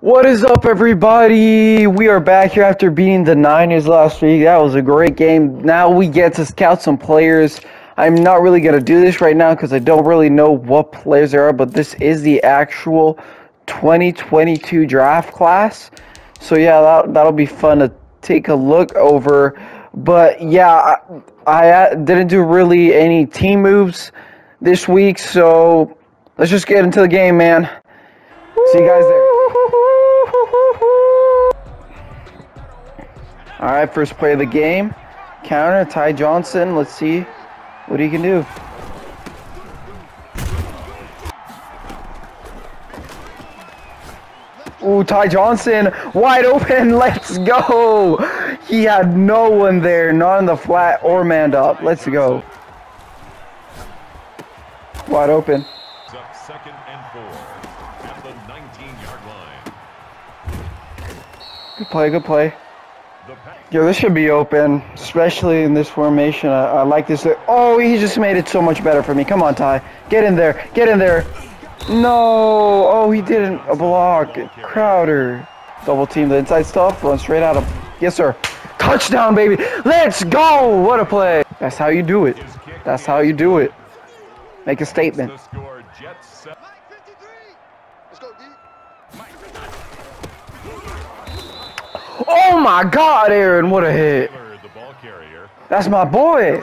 What is up, everybody? We are back here after beating the Niners last week. That was a great game. Now we get to scout some players. I'm not really going to do this right now because I don't really know what players there are, but this is the actual 2022 draft class. So, yeah, that, that'll be fun to take a look over. But, yeah, I, I uh, didn't do really any team moves this week, so let's just get into the game, man. See you guys there. All right, first play of the game. Counter, Ty Johnson. Let's see what he can do. Ooh, Ty Johnson, wide open. Let's go. He had no one there, not in the flat or manned up. Let's go. Wide open. Good play, good play. Yo, this should be open, especially in this formation. I, I like this. Oh, he just made it so much better for me. Come on, Ty. Get in there. Get in there. No. Oh, he didn't a block. Crowder. Double team the inside stuff. Run straight at him. Yes, sir. Touchdown, baby. Let's go. What a play. That's how you do it. That's how you do it. Make a statement. The score. Jets set. Mike 53. Let's go, D. Oh, my God, Aaron. What a hit. That's my boy.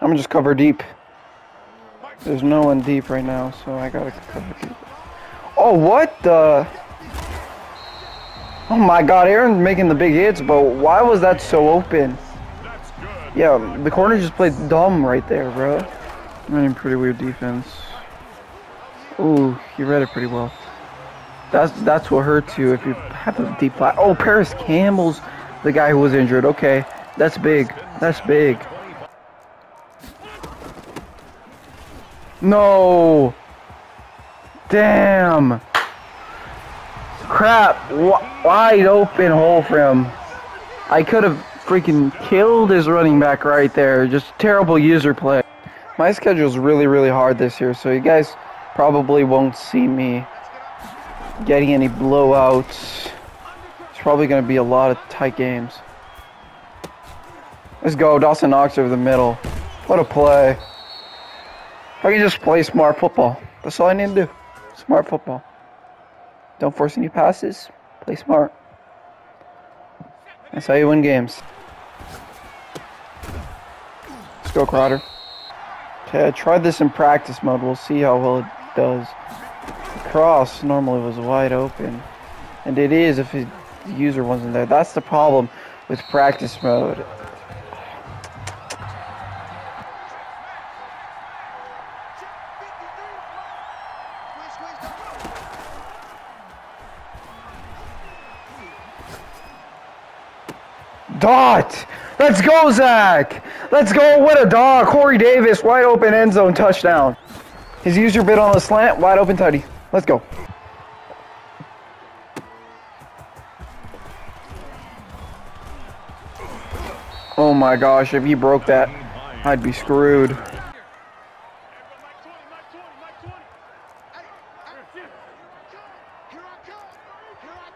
I'm gonna just cover deep. There's no one deep right now, so I gotta cover deep. Oh, what the? Oh my god, Aaron's making the big hits, but why was that so open? Yeah, the corner just played dumb right there, bro. Running pretty weird defense. Ooh, he read it pretty well. That's that's what hurts you if you have a deep flat. Oh, Parris Campbell's the guy who was injured. Okay, that's big. That's big. No. Damn. Crap. Wi- Wide open hole for him. I could have freaking killed his running back right there. Just terrible user play. My schedule's really, really hard this year, so you guys probably won't see me getting any blowouts. It's probably going to be a lot of tight games. Let's go, Dawson Knox over the middle. What a play. I can just play smart football, that's all I need to do. Smart football. Don't force any passes. Play smart. That's how you win games. Let's go, Crowder. Okay, I tried this in practice mode. We'll see how well it does. Cross normally was wide open. And it is if the user wasn't there. That's the problem with practice mode. Dot! Let's go, Zach! Let's go! What a dog! Corey Davis, wide open end zone touchdown. His user bit on the slant, wide open tutty. Let's go. Oh my gosh, if he broke that, I'd be screwed. Hey, hey. Here I come. Here I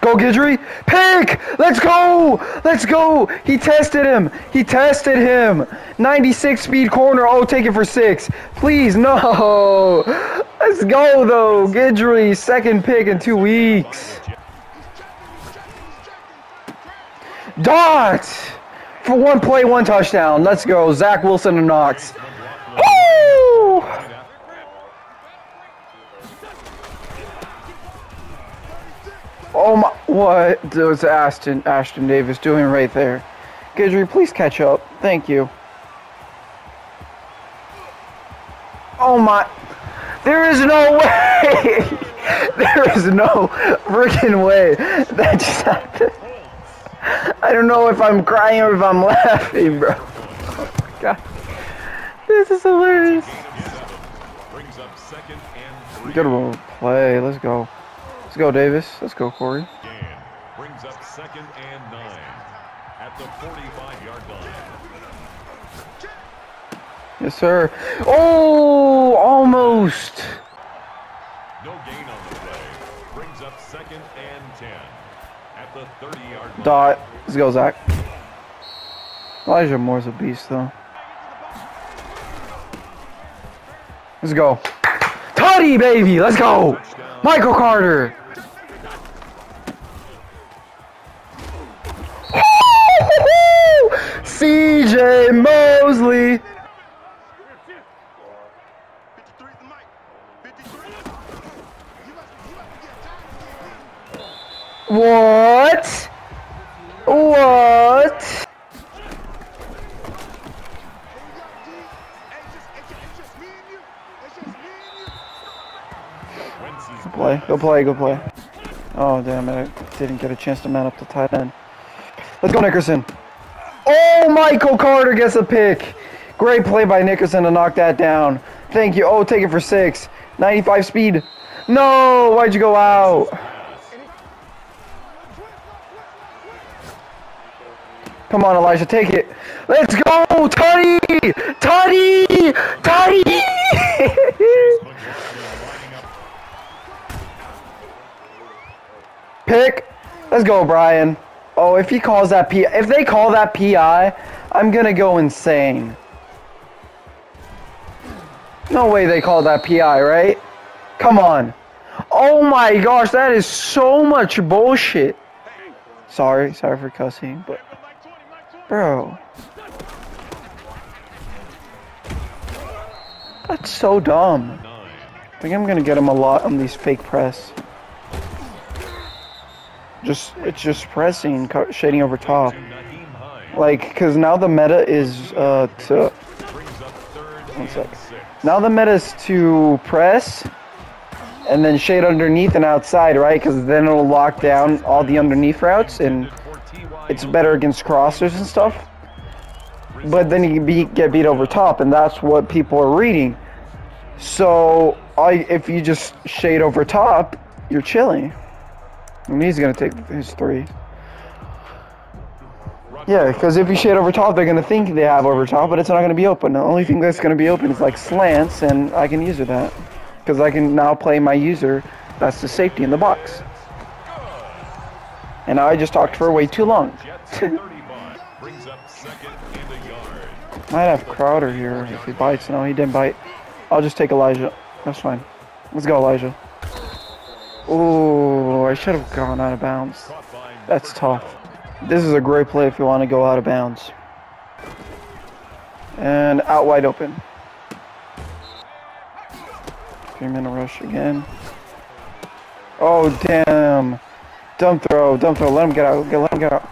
come. Guidry. Pick! Let's go! Let's go! He tested him. He tested him. 96 speed corner. Oh, take it for six. Please, no. Let's go, though. Guidry, second pick in two weeks. Dot! For one play, one touchdown. Let's go. Zach Wilson and Knox. Woo! Oh my, what was Ashtyn, Ashtyn Davis doing right there? Guidry, please catch up. Thank you. Oh my, there is no way. there is no freaking way that just happened. I don't know if I'm crying or if I'm laughing, bro. Oh my god. This is hilarious. Brings up second and three. Good roll play. Let's go. Let's go, Davis. Let's go, Corey. Again. Brings up second and nine at the 45-yard line. Yes, sir. Oh! almost. No gain on the play. Brings up second and 10. At the 30-yard line. Dot. Let's go, Zach. Elijah Moore's a beast, though. Let's go. Toddy, baby. Let's go. Michael Carter. CJ Mosley. Go play. Go play. Oh, damn it. I didn't get a chance to man up the tight end. Let's go, Nickerson. Oh, Michael Carter gets a pick. Great play by Nickerson to knock that down. Thank you. Oh, take it for six. 95 speed. No, why'd you go out? Come on, Elijah, take it. Let's go, Toddy! Toddy! Toddy! Pick. Let's go, Brian. Oh, if he calls that P, if they call that PI, I'm gonna go insane. No way they call that PI, right? Come on. Oh my gosh, that is so much bullshit. Sorry, sorry for cussing, but bro. That's so dumb. I think I'm gonna get him a lot on these fake press. Just it's just pressing, shading over top. Like, cause now the meta is uh to one sec. now the meta is to press and then shade underneath and outside, right? Cause then it'll lock down all the underneath routes and it's better against crossers and stuff. But then you get beat over top, and that's what people are reading. So, I if you just shade over top, you're chilling. And he's gonna take his three. Yeah, because if you shade over top, they're gonna think they have over top, but it's not gonna be open. The only thing that's gonna be open is like slants, and I can use that because I can now play my user. That's the safety in the box. And I just talked for way too long. 35. Brings up second and a yard. Might have Crowder here if he bites. No, he didn't bite. I'll just take Elijah. That's fine. Let's go, Elijah. Ooh, I should have gone out of bounds. That's tough. This is a great play if you want to go out of bounds. And out wide open. Three minute rush again. Oh, damn. Dumb throw, dumb throw. Let him get out. Let him get out.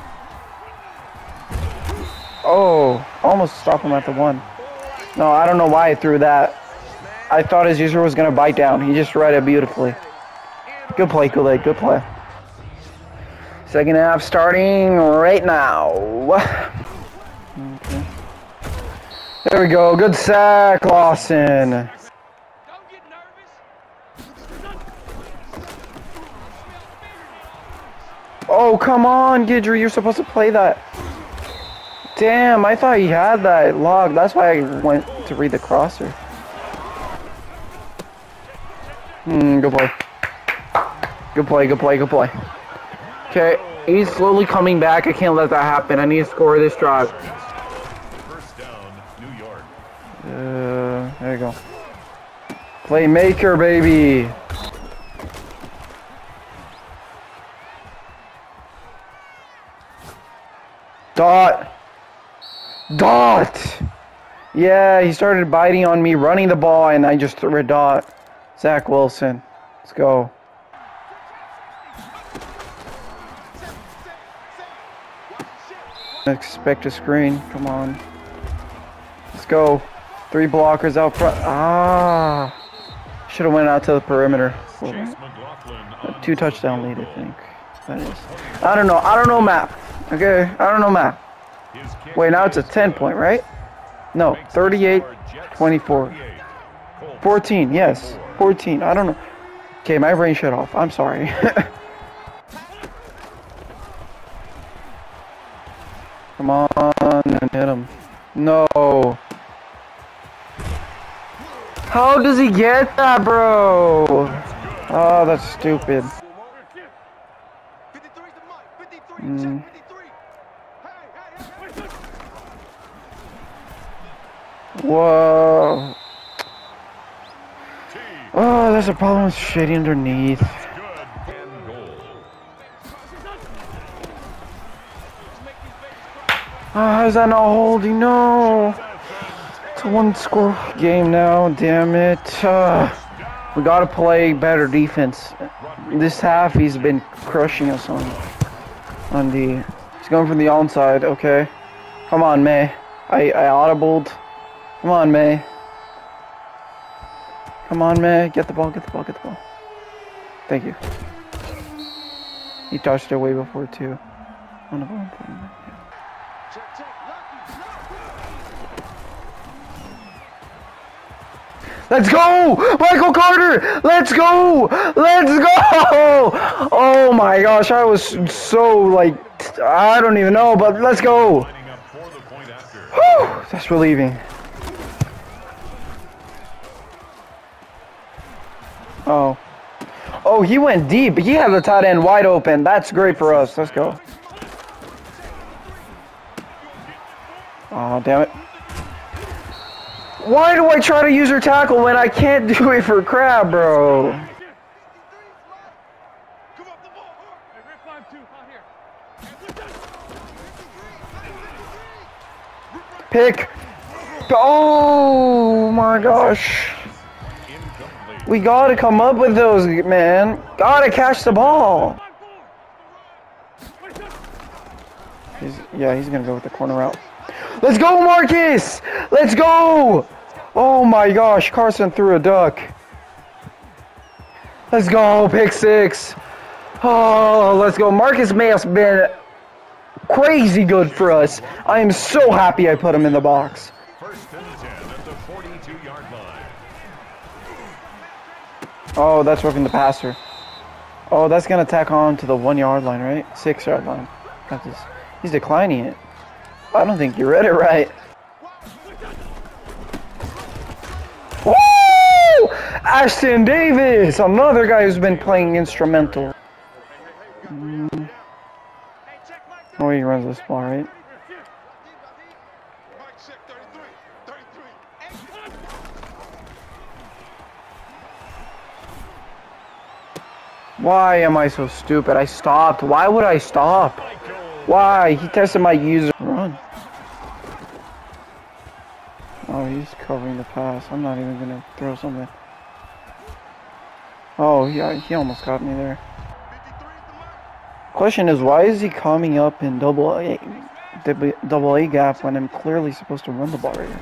Oh, almost stop him at the one. No, I don't know why I threw that. I thought his user was going to bite down. He just read it beautifully. Good play, Kool-Aid. Good play. Second half starting right now. Okay. There we go. Good sack, Lawson. Oh, come on, Guidry. You're supposed to play that. Damn, I thought he had that log. That's why I went to read the crosser. Hmm, good play. Good play, good play, good play. Okay, he's slowly coming back. I can't let that happen. I need to score this drive. first down, New York. Uh, there you go. Playmaker, baby. Dot. Dot. Yeah, he started biting on me, running the ball, and I just threw a dot. Zach Wilson. Let's go. Expect a screen. Come on. Let's go. Three blockers out front. Ah. Should have went out to the perimeter. Two touchdown lead, I think. That is. I don't know. I don't know map. Okay. I don't know map. Wait, now it's a 10 point, right? No, Makes 38, 24. 14. Yes, 14. I don't know. Okay, my brain shut off. I'm sorry. Come on and hit him. No. How does he get that, bro? Oh, that's stupid. 53's the mic. 53, Mm. check 53. Hey, hey, hey. Whoa. Oh, there's a problem with shady underneath. How's that not holding? No. It's a one score game now. Damn it. Uh, we gotta play better defense. This half, he's been crushing us on on the. He's going from the onside. Okay. Come on, Maye. I I audibled. Come on, Maye. Come on, Maye. Get the ball. Get the ball. Get the ball. Thank you. He touched it way before too. On the ball. Let's go! Michael Carter! Let's go! Let's go! Oh my gosh, I was so like, I don't even know, but let's go! Whew, that's relieving. Oh. Oh, he went deep. He had the tight end wide open. That's great for us. Let's go. Oh, damn it. Why do I try to use her tackle when I can't do it for crab, bro? 53's Mike. Come up the ball. Pick. Oh my gosh. We gotta come up with those, man. Gotta catch the ball. He's, yeah, he's gonna go with the corner route. Let's go, Marcus! Let's go! Oh my gosh, Carson threw a duck. Let's go, pick six. Oh, let's go. Marcus Maye have been crazy good for us. I am so happy I put him in the box. First 10 at the 42-yard line. Oh, that's roughing the passer. Oh, that's gonna tack on to the one yard line, right? Six yard line. Got this. He's declining it. I don't think you read it right. Woo! Ashtyn Davis, another guy who's been playing instrumental. Mm. Oh, he runs this ball, right? Mike check 33. 33. Why am I so stupid? I stopped. Why would I stop? Why? He tested my user. Pass. I'm not even gonna throw something. Oh, yeah, he almost got me there. 53's the mic. Question is, why is he coming up in double A, double A gap when I'm clearly supposed to run the ball right here?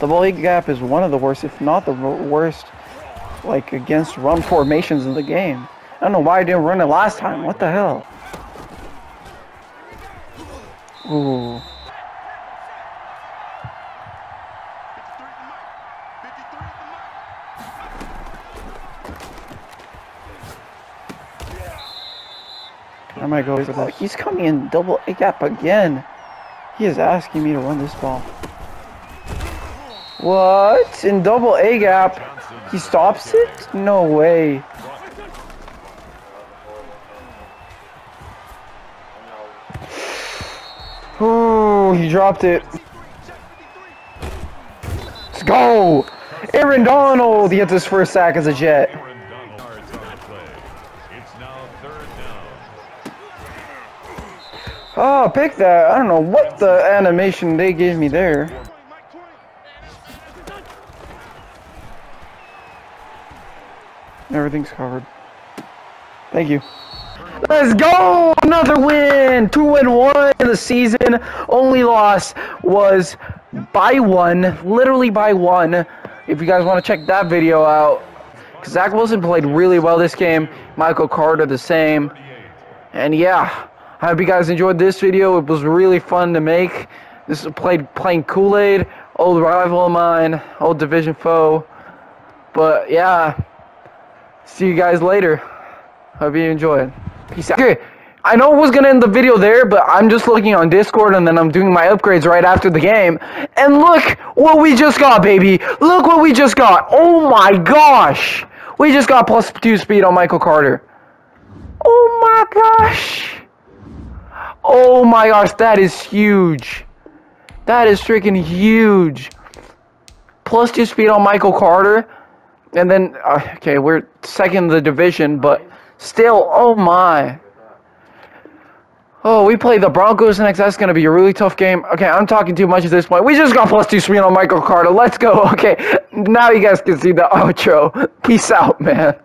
Double A gap is one of the worst, if not the worst, like against run formations in the game. I don't know why I didn't run it last time. What the hell? Ooh. Might go for oh, that. He's coming in double A gap again. He is asking me to run this ball. What? In double A gap? He stops it? No way. Ooh, he dropped it. Let's go! Aaron Donald He gets his first sack as a Jet. Aaron Donald yards on the play. It's now third down. Oh, pick that. I don't know what the animation they gave me there. 20, Mike 20. Everything's covered. Thank you. Let's go! Another win! Two and one in the season. Only loss was by one, literally by one. If you guys want to check that video out, 'cause Zach Wilson played really well this game. Michael Carter the same. And yeah, I hope you guys enjoyed this video. It was really fun to make. This is played playing Kool-Aid, old rival of mine, old division foe. But yeah, see you guys later. Hope you enjoyed. Peace out. Okay, I know it was gonna end the video there, but I'm just looking on Discord and then I'm doing my upgrades right after the game. And look what we just got, baby! Look what we just got! Oh my gosh! We just got plus two speed on Michael Carter. Oh my gosh! Oh my gosh, that is huge. That is freaking huge. Plus two speed on Michael Carter. And then, uh, okay, we're second in the division, but still, oh my. Oh, we play the Broncos next. That's going to be a really tough game. Okay, I'm talking too much at this point. We just got plus two speed on Michael Carter. Let's go. Okay, now you guys can see the outro. Peace out, man.